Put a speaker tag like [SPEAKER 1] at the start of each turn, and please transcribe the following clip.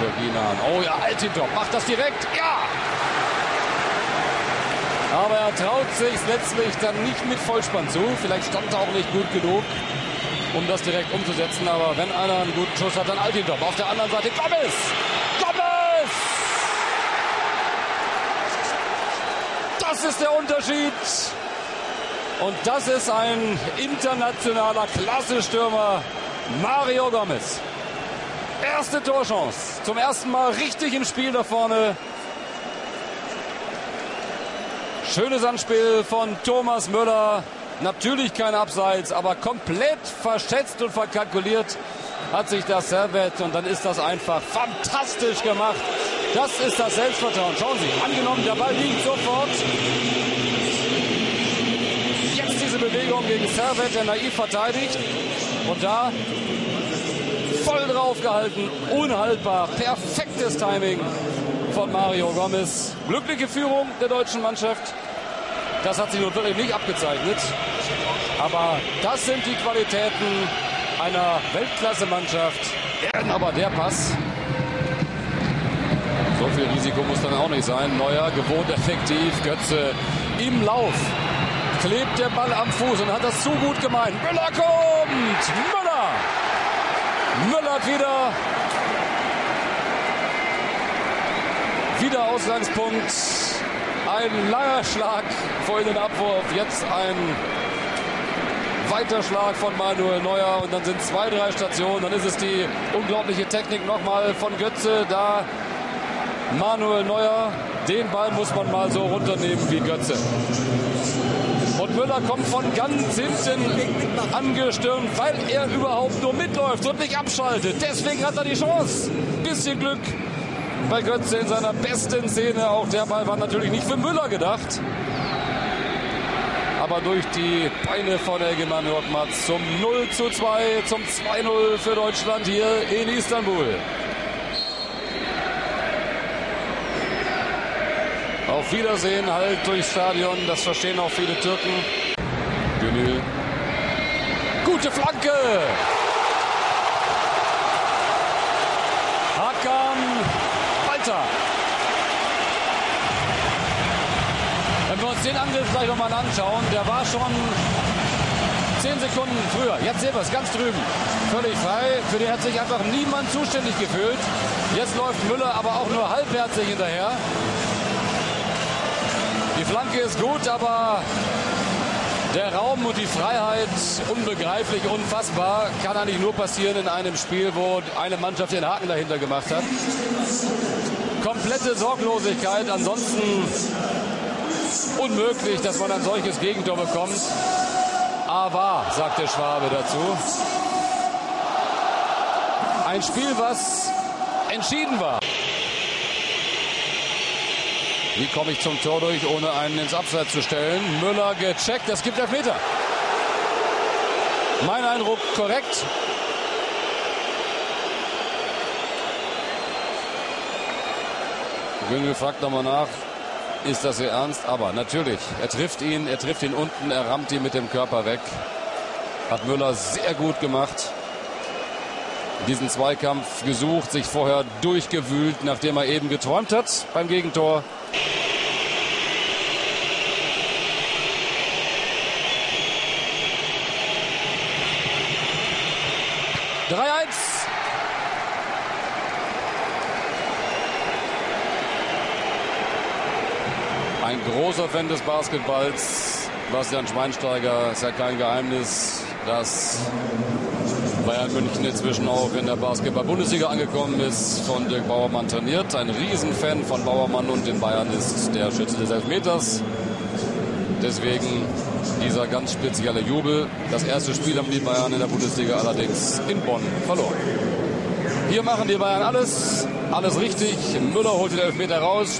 [SPEAKER 1] Joginan. Oh ja, Altintop macht das direkt. Ja! Aber er traut sich letztlich dann nicht mit Vollspann zu. Vielleicht stand er auch nicht gut genug, um das direkt umzusetzen. Aber wenn einer einen guten Schuss hat, dann Altintop. Auf der anderen Seite Gomez! Gomez! Das ist der Unterschied. Und das ist ein internationaler Klassestürmer, Mario Gomez. Erste Torchance. Zum ersten Mal richtig im Spiel da vorne. Schönes Anspiel von Thomas Müller. Natürlich kein Abseits, aber komplett verschätzt und verkalkuliert hat sich das Servet und dann ist das einfach fantastisch gemacht. Das ist das Selbstvertrauen. Schauen Sie, angenommen, der Ball liegt sofort. Jetzt diese Bewegung gegen Servet, der naiv verteidigt. Und da drauf gehalten, unhaltbar, perfektes Timing von Mario Gomez. Glückliche Führung der deutschen Mannschaft. Das hat sich nun wirklich nicht abgezeichnet. Aber das sind die Qualitäten einer Weltklasse-Mannschaft. Aber der Pass. So viel Risiko muss dann auch nicht sein. Neuer, gewohnt effektiv. Götze im Lauf. Klebt der Ball am Fuß und hat das zu gut gemeint. Müller kommt! Müller! Müller hat wieder. Wieder Ausgangspunkt. Ein langer Schlag vor den Abwurf. Jetzt ein weiter Schlag von Manuel Neuer. Und dann sind zwei, drei Stationen. Dann ist es die unglaubliche Technik nochmal von Götze. Da Manuel Neuer. Den Ball muss man mal so runternehmen wie Götze. Und Müller kommt von ganz hinten angestürmt, weil er überhaupt nur mitläuft und nicht abschaltet. Deswegen hat er die Chance. Bisschen Glück bei Götze in seiner besten Szene. Auch der Ball war natürlich nicht für Müller gedacht. Aber durch die Beine von Elgemann Rockmatz zum 0 zu 2, zum 2-0 für Deutschland hier in Istanbul. Auf Wiedersehen halt durchs Stadion. Das verstehen auch viele Türken. Gönül. Gute Flanke. Hakan Walter. Wenn wir uns den Angriff gleich nochmal anschauen, der war schon zehn Sekunden früher. Jetzt sehen wir es ganz drüben. Völlig frei. Für den hat sich einfach niemand zuständig gefühlt. Jetzt läuft Müller aber auch nur halbherzig hinterher. Die Flanke ist gut, aber der Raum und die Freiheit, unbegreiflich, unfassbar, kann eigentlich nur passieren in einem Spiel, wo eine Mannschaft den Haken dahinter gemacht hat. Komplette Sorglosigkeit, ansonsten unmöglich, dass man ein solches Gegentor bekommt. Aber, sagt der Schwabe dazu, ein Spiel, was entschieden war. Wie komme ich zum Tor durch, ohne einen ins Abseits zu stellen? Müller gecheckt, das gibt Elfmeter. Mein Eindruck korrekt. Güngel fragt nochmal nach, ist das Ihr Ernst? Aber natürlich, er trifft ihn, er trifft ihn unten, er rammt ihn mit dem Körper weg. Hat Müller sehr gut gemacht. Diesen Zweikampf gesucht, sich vorher durchgewühlt, nachdem er eben geträumt hat beim Gegentor. Ein großer Fan des Basketballs, Bastian Schweinsteiger, ist ja kein Geheimnis, dass Bayern München inzwischen auch in der Basketball-Bundesliga angekommen ist, von Dirk Bauermann trainiert. Ein Riesenfan von Bauermann und in Bayern ist der Schütze des Elfmeters. Deswegen dieser ganz spezielle Jubel. Das erste Spiel haben die Bayern in der Bundesliga allerdings in Bonn verloren. Hier machen die Bayern alles, alles richtig. Müller holt den Elfmeter raus.